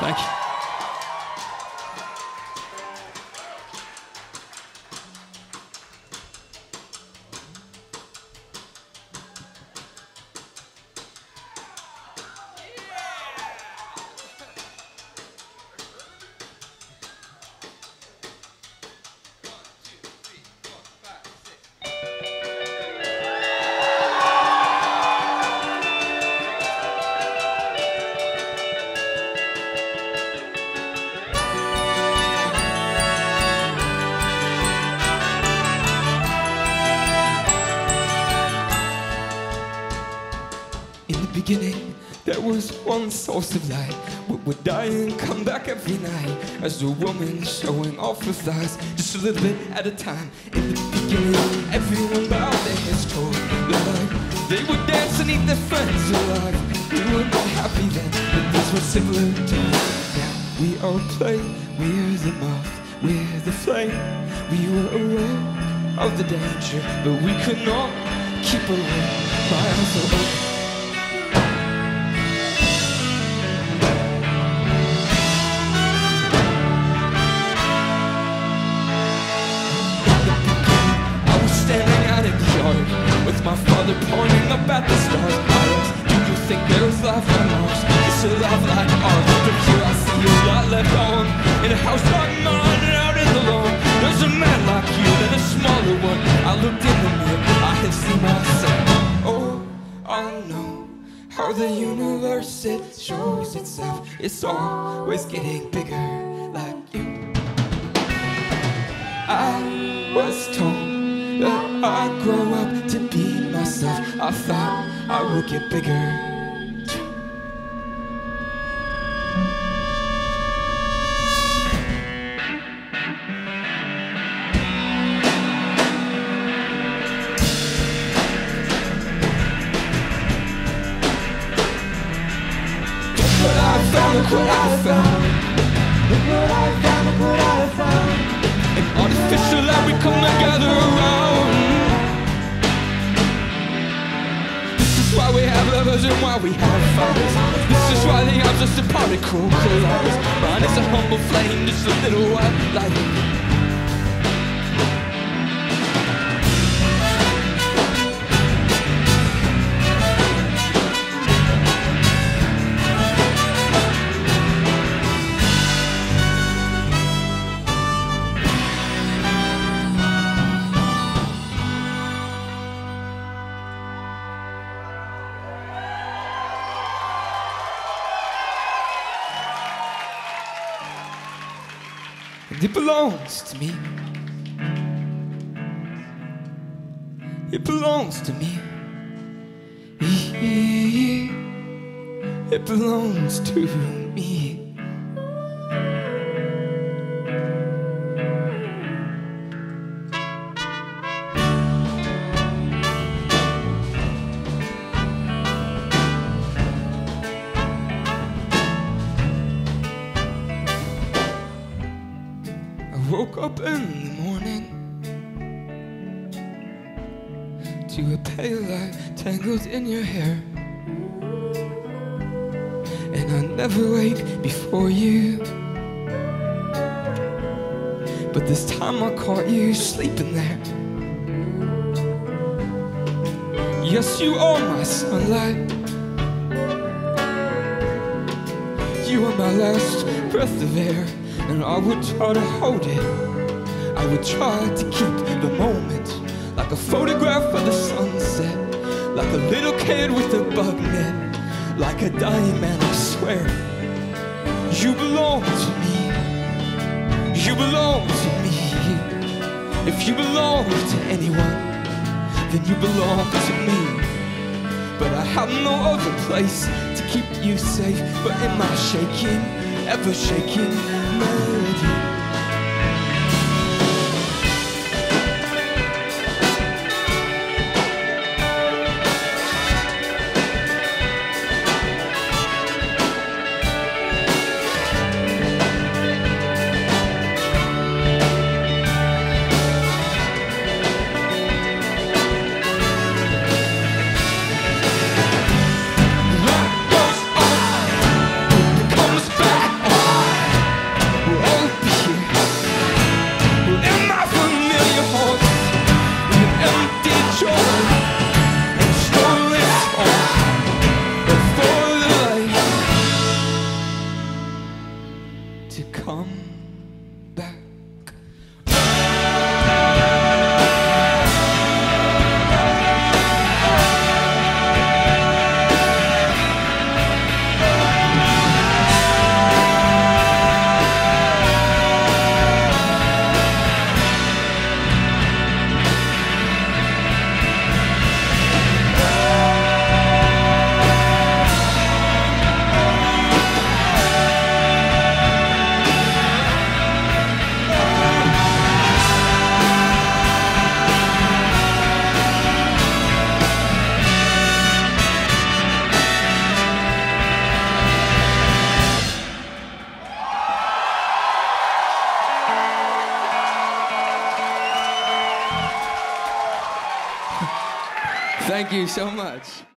Thank you. Beginning, there was one source of light. We would die and come back every night as a woman showing off her thighs, just a little bit at a time. In the beginning, everyone bowed their heads toward the light. They would dance and eat their friends alive. We were not happy then, but this was similar to now. We all play, we're the moth, we're the flame. We were aware of the danger, but we could not keep away. My eyes. Father pointing up at the stars. I Do you think there's life on Mars? It's a life like ours. But here I see a lot left on in a house like mine and out in the lawn. There's a man like you and a smaller one. I looked in the mirror, I had seen myself. Oh, I know how the universe it shows itself. It's always getting bigger, like you. I was told that I'd grow up to be myself. I thought I would get bigger. Look what I found, look what I found. Look what I found, look what I found. An artificial light we come together around. This is why the odds are a particle collides. Mine is a humble flame, just a little white light. It belongs to me. It belongs to me. It belongs to me. Up in the morning to a pale light tangled in your hair. And I never wake before you. But this time I caught you sleeping there. Yes, you are my sunlight. You are my last breath of air, and I would try to hold it. I would try to keep the moment like a photograph of the sunset, like a little kid with a bug net, like a dying man. I swear, you belong to me. You belong to me. If you belong to anyone, then you belong to me. But I have no other place to keep you safe. But in my shaking, ever shaking melody. Thank you so much.